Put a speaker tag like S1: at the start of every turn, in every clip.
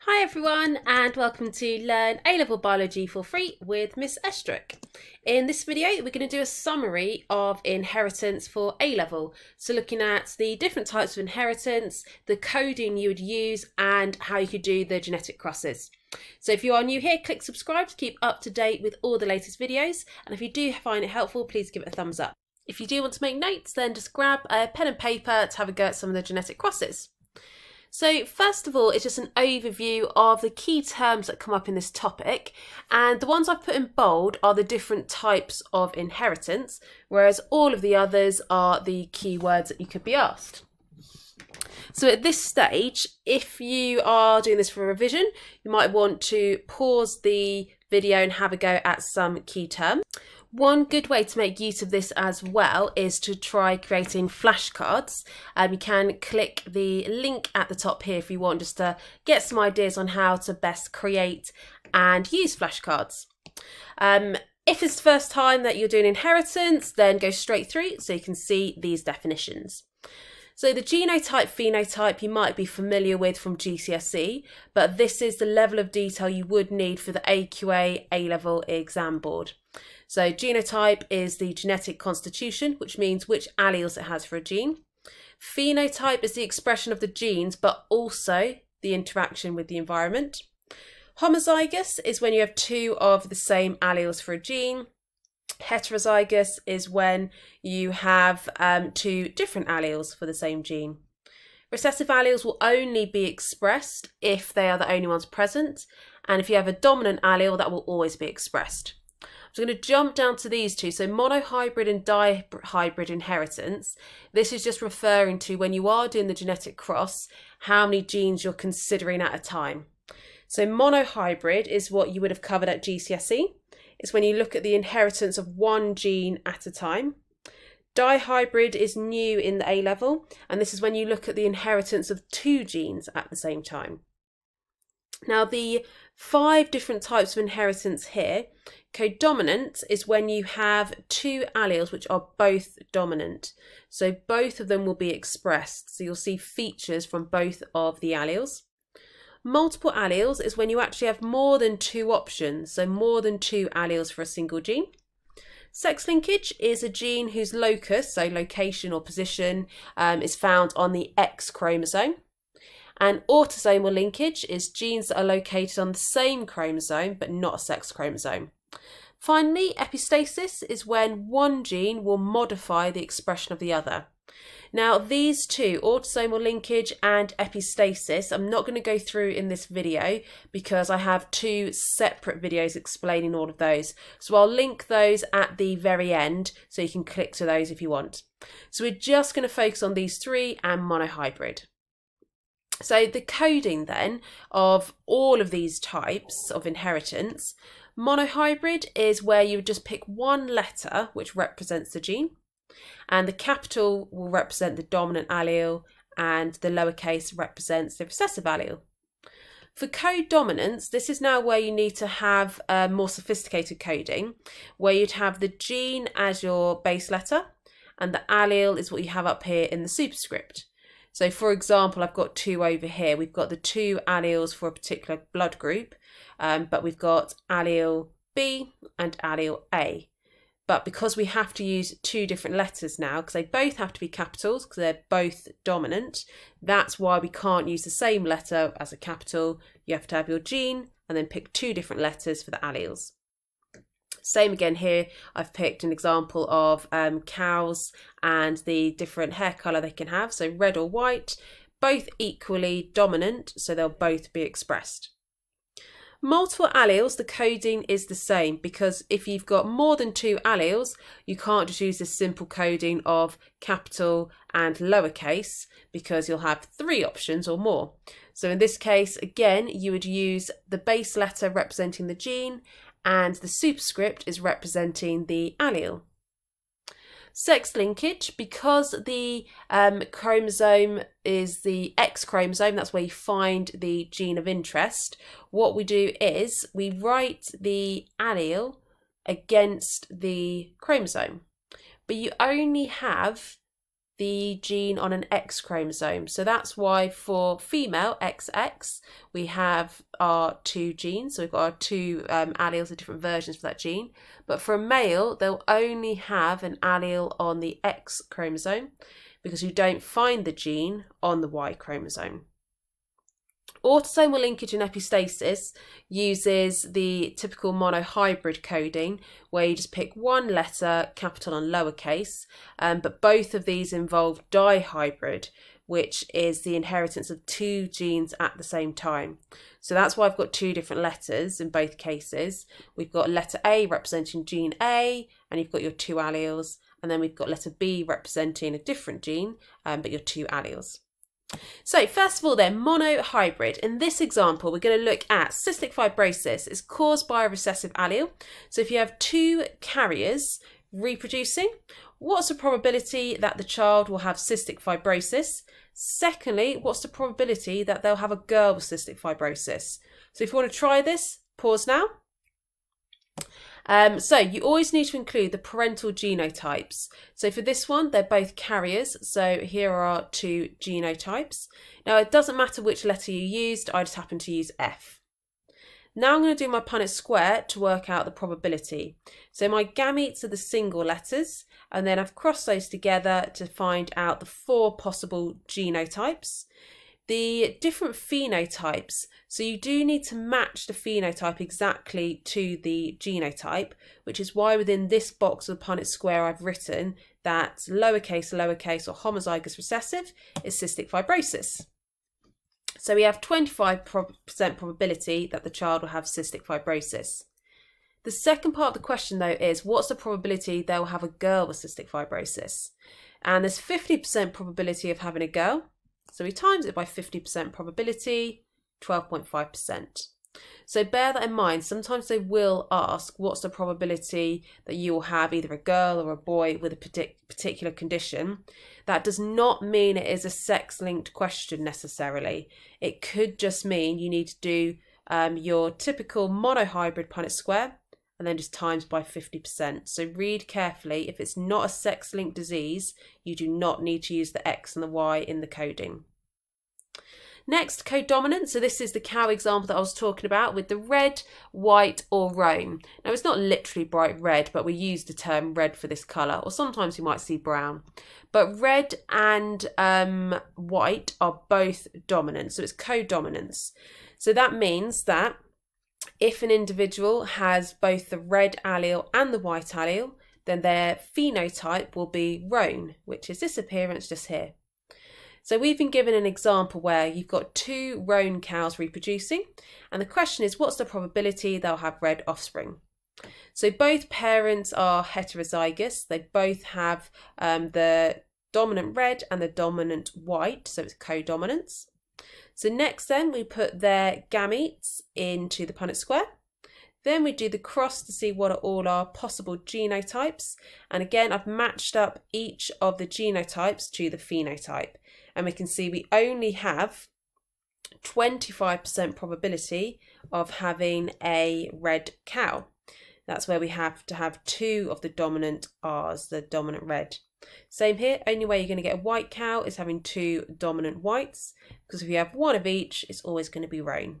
S1: Hi everyone and welcome to Learn A-Level Biology for free with Miss Estruch. In this video we're going to do a summary of inheritance for A-Level. So looking at the different types of inheritance, the coding you would use and how you could do the genetic crosses. So if you are new here, click subscribe to keep up to date with all the latest videos and if you do find it helpful please give it a thumbs up. If you do want to make notes then just grab a pen and paper to have a go at some of the genetic crosses. So first of all, it's just an overview of the key terms that come up in this topic. And the ones I've put in bold are the different types of inheritance, whereas all of the others are the key words that you could be asked. So at this stage, if you are doing this for revision, you might want to pause the video and have a go at some key terms. One good way to make use of this as well is to try creating flashcards. Um, you can click the link at the top here if you want just to get some ideas on how to best create and use flashcards. Um, if it's the first time that you're doing inheritance, then go straight through so you can see these definitions. So the genotype phenotype you might be familiar with from GCSE, but this is the level of detail you would need for the AQA A-level exam board. So genotype is the genetic constitution, which means which alleles it has for a gene. Phenotype is the expression of the genes, but also the interaction with the environment. Homozygous is when you have two of the same alleles for a gene. Heterozygous is when you have um, two different alleles for the same gene. Recessive alleles will only be expressed if they are the only ones present, and if you have a dominant allele, that will always be expressed. So I'm going to jump down to these two. So monohybrid and dihybrid inheritance. This is just referring to when you are doing the genetic cross, how many genes you're considering at a time. So monohybrid is what you would have covered at GCSE. It's when you look at the inheritance of one gene at a time. Dihybrid is new in the A level, and this is when you look at the inheritance of two genes at the same time. Now, the five different types of inheritance here. Codominant is when you have two alleles which are both dominant. So both of them will be expressed. So you'll see features from both of the alleles. Multiple alleles is when you actually have more than two options, so more than two alleles for a single gene. Sex linkage is a gene whose locus, so location or position, um, is found on the X chromosome. And autosomal linkage is genes that are located on the same chromosome but not a sex chromosome. Finally, epistasis is when one gene will modify the expression of the other. Now, these two, autosomal linkage and epistasis, I'm not going to go through in this video because I have two separate videos explaining all of those. So I'll link those at the very end so you can click to those if you want. So we're just going to focus on these three and monohybrid. So the coding then of all of these types of inheritance, monohybrid is where you just pick one letter which represents the gene and the capital will represent the dominant allele and the lowercase represents the recessive allele. For codominance, this is now where you need to have a more sophisticated coding, where you'd have the gene as your base letter, and the allele is what you have up here in the superscript. So for example, I've got two over here. We've got the two alleles for a particular blood group, um, but we've got allele B and allele A. But because we have to use two different letters now, because they both have to be capitals, because they're both dominant, that's why we can't use the same letter as a capital. You have to have your gene and then pick two different letters for the alleles. Same again here, I've picked an example of um, cows and the different hair colour they can have. So red or white, both equally dominant, so they'll both be expressed. Multiple alleles, the coding is the same because if you've got more than two alleles, you can't just use this simple coding of capital and lowercase because you'll have three options or more. So in this case, again, you would use the base letter representing the gene and the superscript is representing the allele. Sex linkage, because the um, chromosome is the X chromosome, that's where you find the gene of interest, what we do is we write the allele against the chromosome. But you only have the gene on an X chromosome. So that's why for female XX, we have our two genes. So we've got our two um, alleles of different versions for that gene. But for a male, they'll only have an allele on the X chromosome because you don't find the gene on the Y chromosome. Autosomal linkage and epistasis uses the typical monohybrid coding where you just pick one letter, capital and lowercase, um, but both of these involve dihybrid, which is the inheritance of two genes at the same time. So that's why I've got two different letters in both cases. We've got letter A representing gene A, and you've got your two alleles, and then we've got letter B representing a different gene, um, but your two alleles. So first of all then, monohybrid. In this example, we're going to look at cystic fibrosis. It's caused by a recessive allele. So if you have two carriers reproducing, what's the probability that the child will have cystic fibrosis? Secondly, what's the probability that they'll have a girl with cystic fibrosis? So if you want to try this, pause now. Um, so you always need to include the parental genotypes. So for this one, they're both carriers. So here are two genotypes. Now it doesn't matter which letter you used, I just happen to use F. Now I'm going to do my Punnett square to work out the probability. So my gametes are the single letters, and then I've crossed those together to find out the four possible genotypes the different phenotypes. So you do need to match the phenotype exactly to the genotype, which is why within this box of the Punnett square I've written that lowercase, lowercase or homozygous recessive is cystic fibrosis. So we have 25% probability that the child will have cystic fibrosis. The second part of the question though is what's the probability they'll have a girl with cystic fibrosis? And there's 50% probability of having a girl so we times it by 50% probability, 12.5%. So bear that in mind. Sometimes they will ask what's the probability that you will have either a girl or a boy with a particular condition. That does not mean it is a sex linked question necessarily. It could just mean you need to do um, your typical monohybrid Punnett square and then just times by 50%. So read carefully. If it's not a sex-linked disease, you do not need to use the X and the Y in the coding. Next, codominant. So this is the cow example that I was talking about with the red, white or roan. Now it's not literally bright red, but we use the term red for this colour, or sometimes you might see brown. But red and um, white are both dominant, so it's codominance. So that means that if an individual has both the red allele and the white allele, then their phenotype will be roan, which is this appearance just here. So we've been given an example where you've got two roan cows reproducing, and the question is what's the probability they'll have red offspring? So both parents are heterozygous, they both have um, the dominant red and the dominant white, so it's codominance. So next then we put their gametes into the Punnett square. Then we do the cross to see what are all our possible genotypes. And again, I've matched up each of the genotypes to the phenotype. And we can see we only have 25% probability of having a red cow. That's where we have to have two of the dominant R's, the dominant red. Same here, only way you're going to get a white cow is having two dominant whites, because if you have one of each, it's always going to be roan.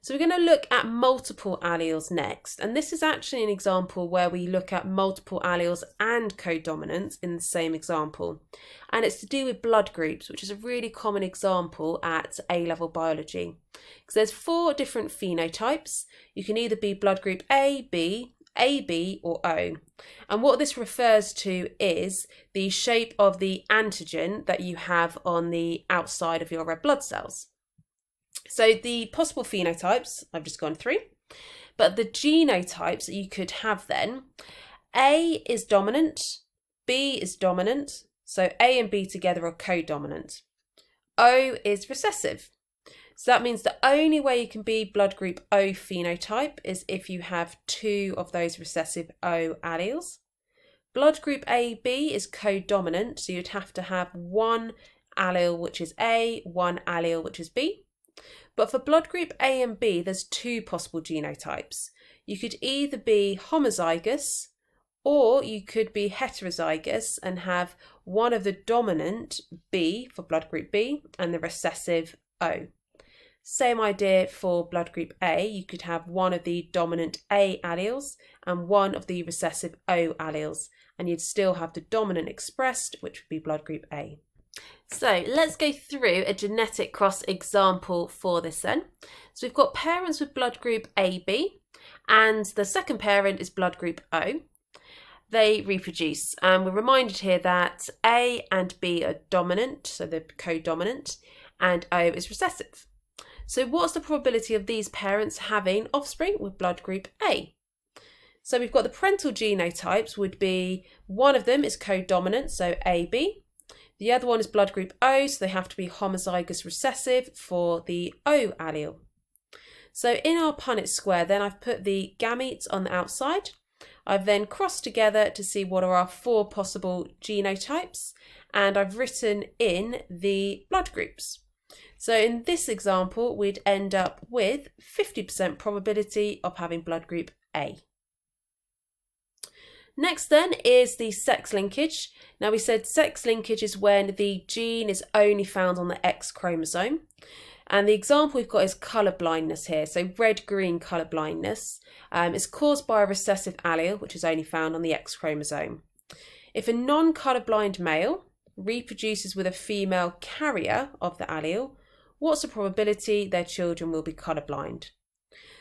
S1: So we're going to look at multiple alleles next, and this is actually an example where we look at multiple alleles and codominance in the same example. And it's to do with blood groups, which is a really common example at A-level biology. Because there's four different phenotypes. You can either be blood group A, B, AB or O. And what this refers to is the shape of the antigen that you have on the outside of your red blood cells. So the possible phenotypes, I've just gone through, but the genotypes that you could have then, A is dominant, B is dominant, so A and B together are co-dominant. O is recessive, so that means the only way you can be blood group O phenotype is if you have two of those recessive O alleles. Blood group AB is co-dominant, so you'd have to have one allele which is A, one allele which is B. But for blood group A and B, there's two possible genotypes. You could either be homozygous Or you could be heterozygous and have one of the dominant B for blood group B and the recessive O. Same idea for blood group A. You could have one of the dominant A alleles and one of the recessive O alleles, and you'd still have the dominant expressed, which would be blood group A. So let's go through a genetic cross example for this then. So we've got parents with blood group AB, and the second parent is blood group O. They reproduce, and we're reminded here that A and B are dominant, so they're co-dominant, and O is recessive. So what's the probability of these parents having offspring with blood group A? So we've got the parental genotypes would be, one of them is co-dominant, so AB, the other one is blood group O, so they have to be homozygous recessive for the O allele. So in our Punnett square, then I've put the gametes on the outside. I've then crossed together to see what are our four possible genotypes, and I've written in the blood groups. So in this example, we'd end up with 50% probability of having blood group A. Next then is the sex linkage. Now we said sex linkage is when the gene is only found on the X chromosome. And the example we've got is colour blindness here. So red-green colour blindness um, is caused by a recessive allele, which is only found on the X chromosome. If a non-colourblind male reproduces with a female carrier of the allele, what's the probability their children will be colourblind?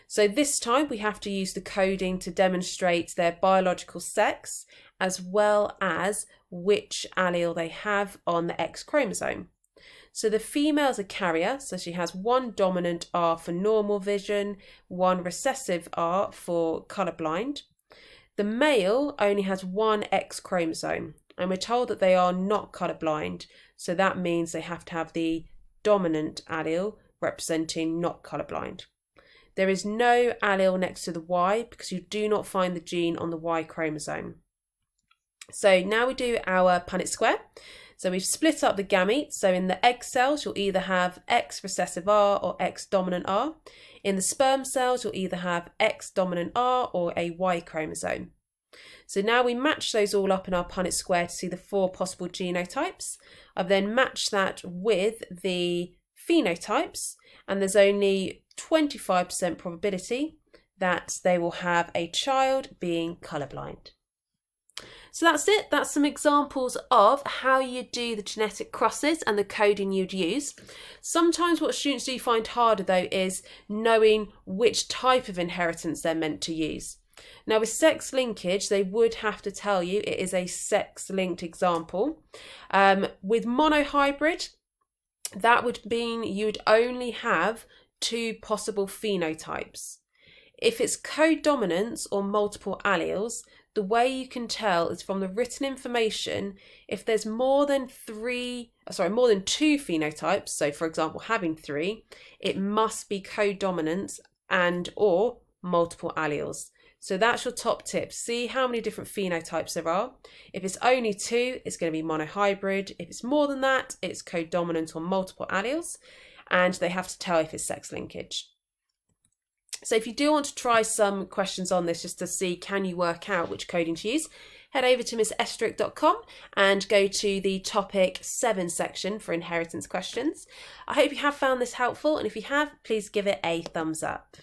S1: So this time we have to use the coding to demonstrate their biological sex as well as which allele they have on the X chromosome. So the female is a carrier, so she has one dominant R for normal vision, one recessive R for colourblind. The male only has one X chromosome, and we're told that they are not colourblind, so that means they have to have the dominant allele representing not colorblind. There is no allele next to the Y because you do not find the gene on the Y chromosome. So now we do our Punnett square. So we've split up the gametes. So in the egg cells, you'll either have X recessive R or X dominant R. In the sperm cells, you'll either have X dominant R or a Y chromosome. So now we match those all up in our Punnett square to see the four possible genotypes. I've then matched that with the phenotypes, and there's only 25% probability that they will have a child being colourblind. So that's it. That's some examples of how you do the genetic crosses and the coding you'd use. Sometimes what students do find harder though is knowing which type of inheritance they're meant to use. Now with sex linkage, they would have to tell you it is a sex linked example. Um, with monohybrid, that would mean you'd only have two possible phenotypes. If it's codominance or multiple alleles, the way you can tell is from the written information if there's more than three, uh, sorry, more than two phenotypes, so for example, having three, it must be codominant and or multiple alleles. So that's your top tip. See how many different phenotypes there are. If it's only two, it's going to be monohybrid. If it's more than that, it's codominant or multiple alleles and they have to tell if it's sex linkage. So if you do want to try some questions on this just to see can you work out which coding to use, head over to missestruch.com and go to the topic 7 section for inheritance questions. I hope you have found this helpful and if you have, please give it a thumbs up.